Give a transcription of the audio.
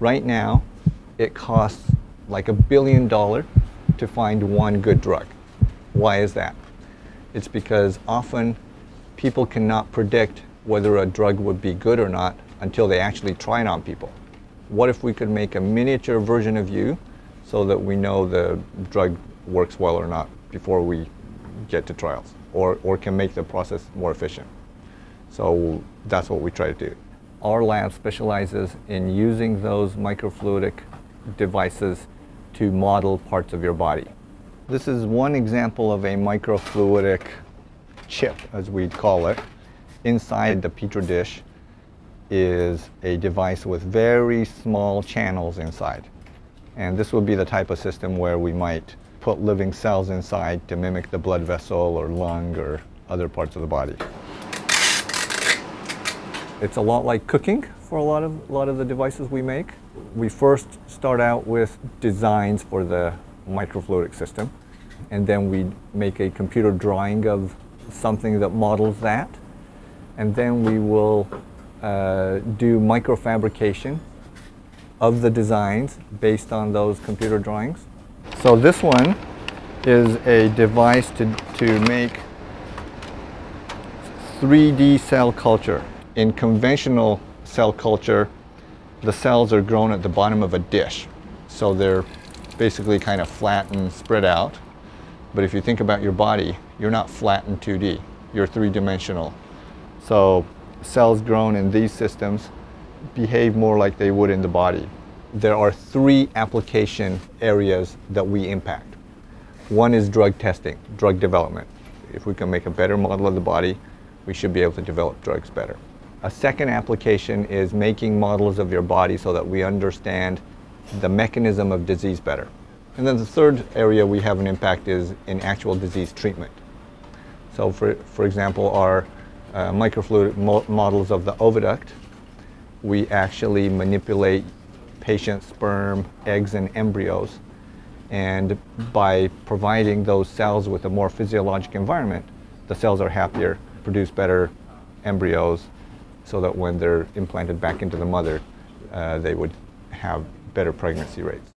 Right now, it costs like a billion dollars to find one good drug. Why is that? It's because often people cannot predict whether a drug would be good or not until they actually try it on people. What if we could make a miniature version of you so that we know the drug works well or not before we get to trials or, or can make the process more efficient? So that's what we try to do. Our lab specializes in using those microfluidic devices to model parts of your body. This is one example of a microfluidic chip, as we'd call it. Inside the Petri dish is a device with very small channels inside. And this would be the type of system where we might put living cells inside to mimic the blood vessel or lung or other parts of the body. It's a lot like cooking for a lot of, a lot of the devices we make. We first start out with designs for the microfluidic system, and then we make a computer drawing of something that models that, and then we will uh, do microfabrication of the designs based on those computer drawings. So this one is a device to, to make 3D cell culture. In conventional cell culture, the cells are grown at the bottom of a dish. So they're basically kind of flat and spread out. But if you think about your body, you're not flat in 2D, you're three-dimensional. So cells grown in these systems behave more like they would in the body. There are three application areas that we impact. One is drug testing, drug development. If we can make a better model of the body, we should be able to develop drugs better. A second application is making models of your body so that we understand the mechanism of disease better. And then the third area we have an impact is in actual disease treatment. So for, for example, our uh, microfluidic mo models of the oviduct, we actually manipulate patient sperm, eggs, and embryos. And by providing those cells with a more physiologic environment, the cells are happier, produce better embryos, so that when they're implanted back into the mother, uh, they would have better pregnancy rates.